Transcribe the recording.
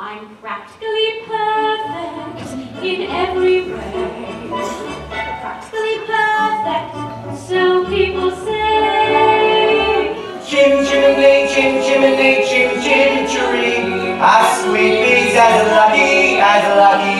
I'm practically perfect in every way. Practically perfect, so people say. Chim Chiminey, Chim Chiminey, Chim Chim cher-ee. As sweet as a lucky, as lucky